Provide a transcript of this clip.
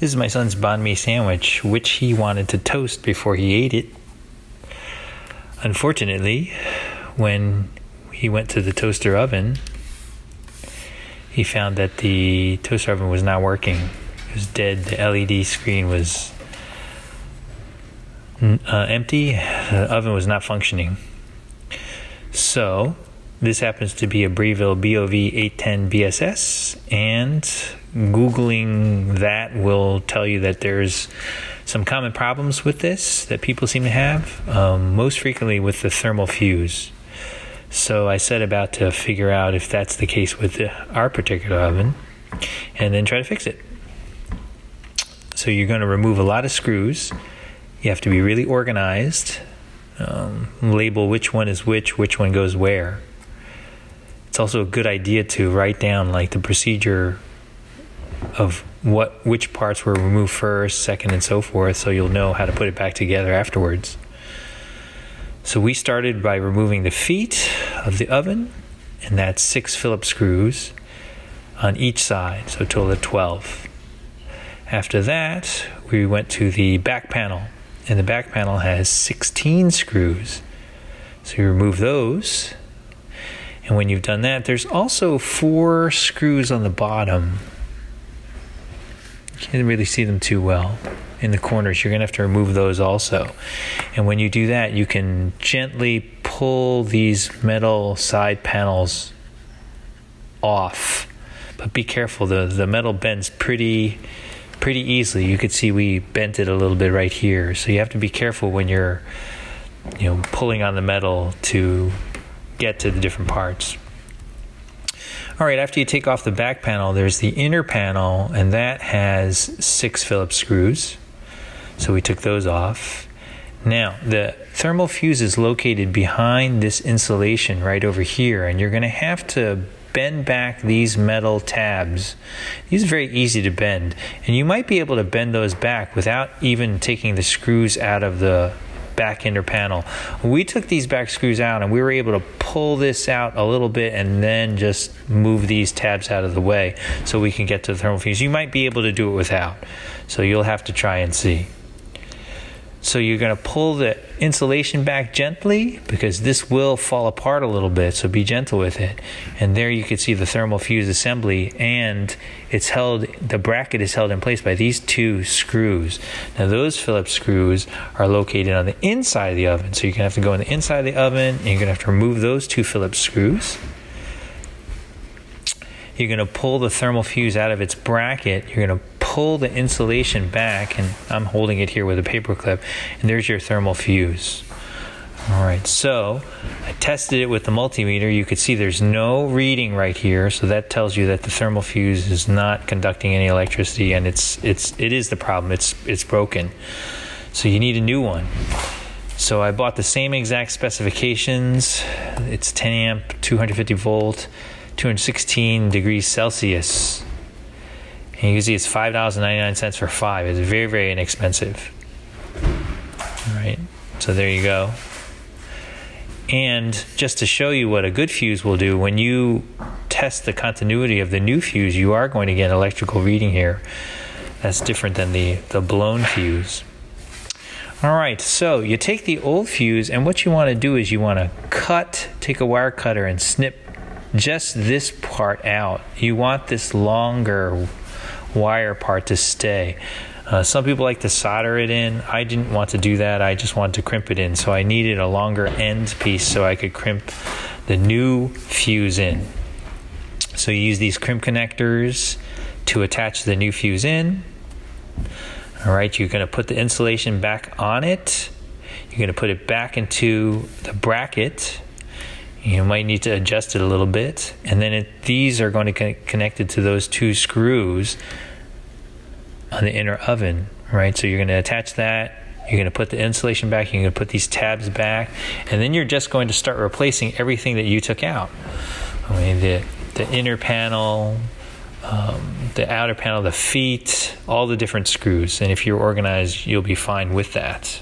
This is my son's banh mi sandwich, which he wanted to toast before he ate it. Unfortunately, when he went to the toaster oven, he found that the toaster oven was not working. It was dead. The LED screen was uh, empty. The oven was not functioning. So, this happens to be a Breville BOV 810 BSS, and Googling that will tell you that there's some common problems with this that people seem to have, um, most frequently with the thermal fuse. So I set about to figure out if that's the case with the, our particular oven and then try to fix it. So you're going to remove a lot of screws. You have to be really organized, um, label which one is which, which one goes where. Also a good idea to write down like the procedure of what which parts were removed first, second, and so forth, so you'll know how to put it back together afterwards. So we started by removing the feet of the oven, and that's six Phillips screws on each side, so total of 12. After that, we went to the back panel, and the back panel has 16 screws. So you remove those. And when you've done that, there's also four screws on the bottom You can't really see them too well in the corners. You're going to have to remove those also. And when you do that, you can gently pull these metal side panels off. But be careful, the, the metal bends pretty pretty easily. You could see we bent it a little bit right here. So you have to be careful when you're you know pulling on the metal to get to the different parts. All right, after you take off the back panel, there's the inner panel, and that has six Phillips screws. So we took those off. Now, the thermal fuse is located behind this insulation right over here, and you're going to have to bend back these metal tabs. These are very easy to bend, and you might be able to bend those back without even taking the screws out of the back inner panel. We took these back screws out and we were able to pull this out a little bit and then just move these tabs out of the way so we can get to the thermal fuse. You might be able to do it without, so you'll have to try and see. So you're going to pull the insulation back gently because this will fall apart a little bit, so be gentle with it. And there you can see the thermal fuse assembly and it's held, the bracket is held in place by these two screws. Now those Phillips screws are located on the inside of the oven. So you're going to have to go in the inside of the oven and you're going to have to remove those two Phillips screws. You're going to pull the thermal fuse out of its bracket. You're going to pull the insulation back, and I'm holding it here with a paper clip, and there's your thermal fuse. All right, so I tested it with the multimeter. You could see there's no reading right here, so that tells you that the thermal fuse is not conducting any electricity, and it's it's it is the problem. It's it's broken, so you need a new one. So I bought the same exact specifications. It's 10 amp, 250 volt, 216 degrees Celsius. And you can see it's five dollars and ninety nine cents for five. It's very very inexpensive. All right, so there you go. And just to show you what a good fuse will do, when you test the continuity of the new fuse, you are going to get an electrical reading here. That's different than the, the blown fuse. All right, so you take the old fuse, and what you want to do is you want to cut, take a wire cutter and snip just this part out. You want this longer wire part to stay. Uh, some people like to solder it in. I didn't want to do that. I just wanted to crimp it in. So I needed a longer end piece so I could crimp the new fuse in. So you use these crimp connectors to attach the new fuse in. All right, you're going to put the insulation back on it. You're going to put it back into the bracket. You might need to adjust it a little bit. And then it, these are going to connect connected to those two screws on the inner oven, right? So you're going to attach that. You're going to put the insulation back. You're going to put these tabs back. And then you're just going to start replacing everything that you took out. I mean, the, the inner panel, um, the outer panel, the feet, all the different screws. And if you're organized, you'll be fine with that.